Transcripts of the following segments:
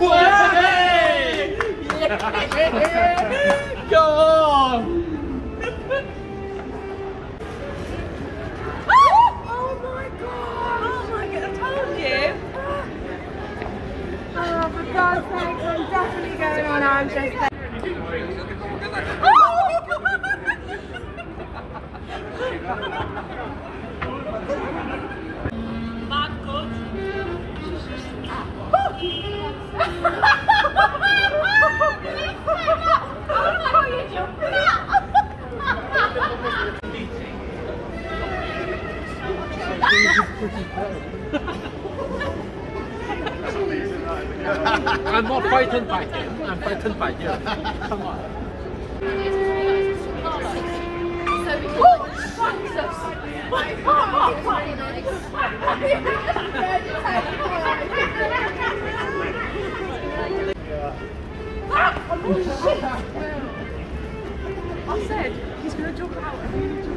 Way! Go on! Oh my god! Oh my god, I told you! Oh, for God's sake, I'm definitely going on. I'm just. I'm not frightened by him, I'm frightened by you. Come on. Oh, I said he's going to jump out.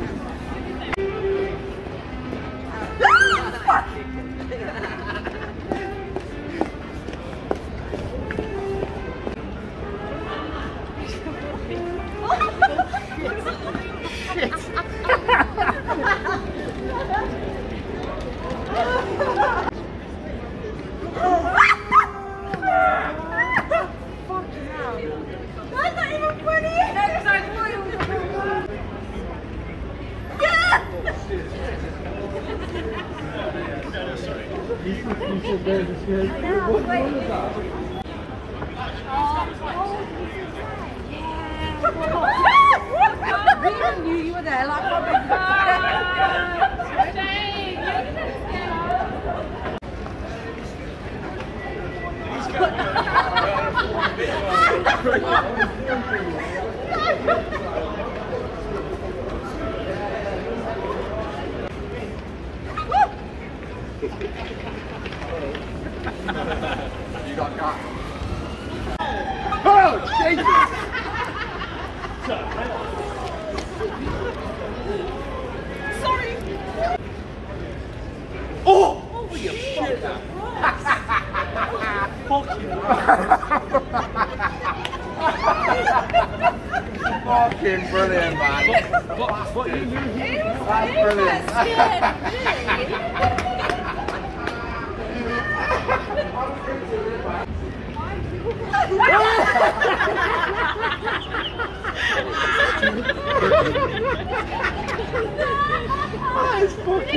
Really knew you were there, like Oh, Jesus! Sorry. Oh! You shit! Fuck you. Fucking brilliant, man. What, what what you use here? That's brilliant.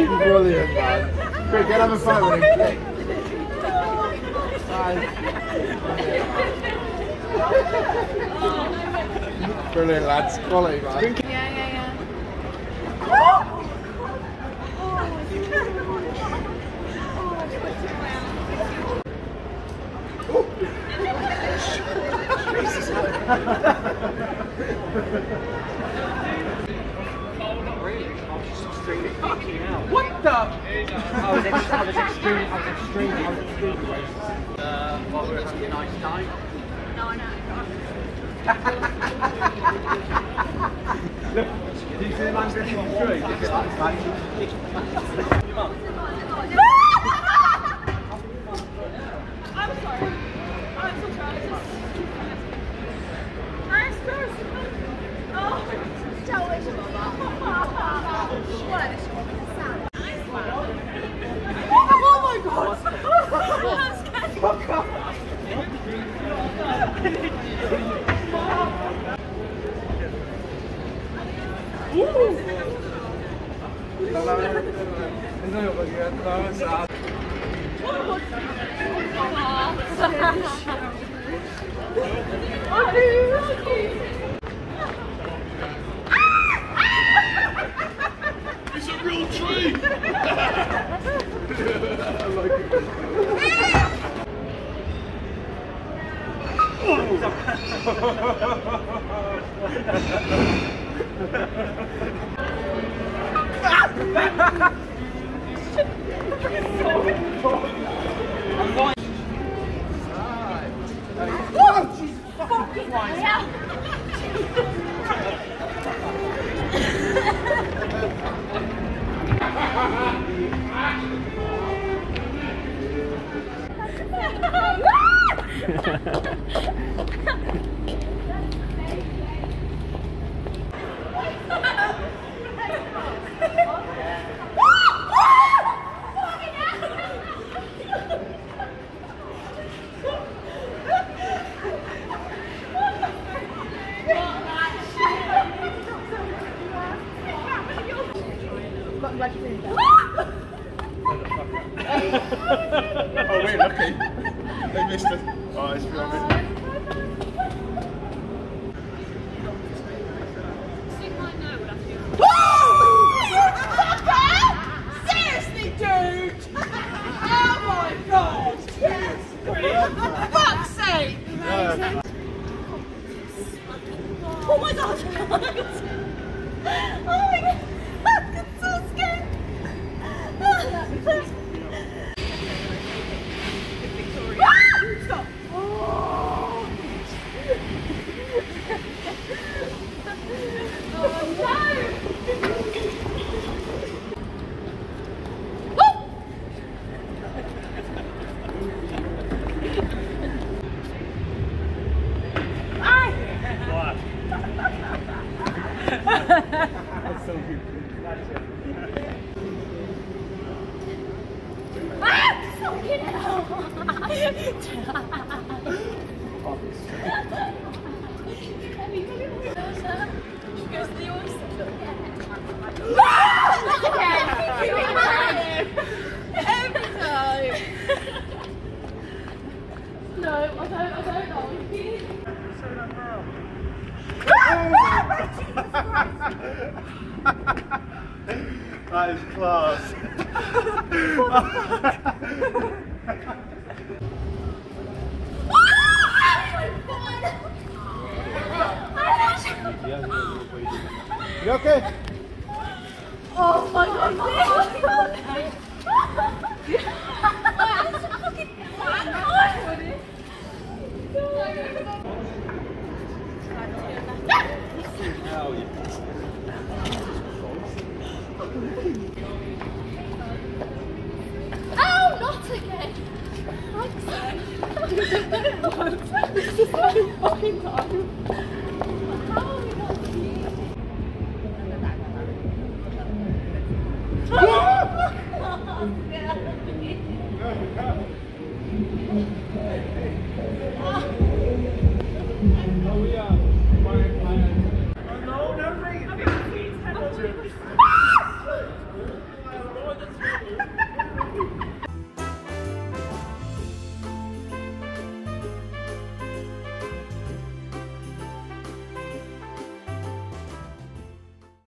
Fucking brilliant, man. Quick, get on the phone with him. Brilliant, lads. Quality, man. Yeah, yeah, yeah. What the? I was, ex- I was extremely, I was extremely, I was extremely racist. Uh, while we were having a nice time. No, I know. Did you see the man getting on the tree? It's a real tree! I like it. I'm going. Oh, Jesus fucking Christ. Oh, wait, okay. They missed it. Oh, it's uh, filming. Seriously, dude! Oh my god! Yes! For fuck's sake! Yeah. Oh my god! Oh my god! I'm so scared! Stop! Every time. No, I don't, I don't know. That is class. you okay? Oh my god! Oh, Thank you.